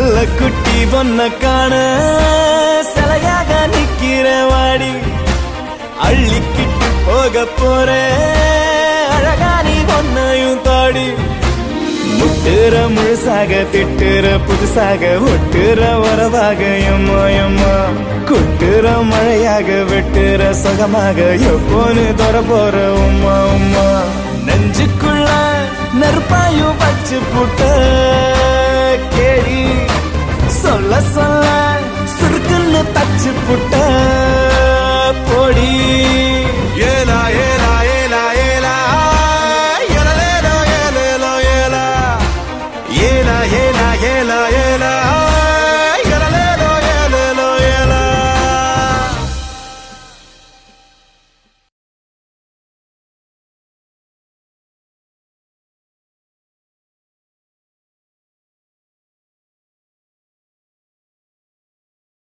ஒன்ன காண சிலையாக நிக்கிற வாடி. அள்ளிக்கிட்டு போக போற அழகா நீ ஒன்னையும் தாடி. முட்டுற முழுசாக திட்டுற புதுசாக ஒட்டுற வரவாக எம்மா எம்மா கொட்டுற மழையாக வெட்டுற சுகமாக எப்போன்னு தொர போற உம்மா உம்மா. நெஞ்சுக்குள்ள நெருப்பாயும் வச்சு புட்ட పుట్ట పొడి ఏలా ఏలా ఏలా ఏలా ఏలా ఏలా ఏలా ఏలా ఏలా ఏలా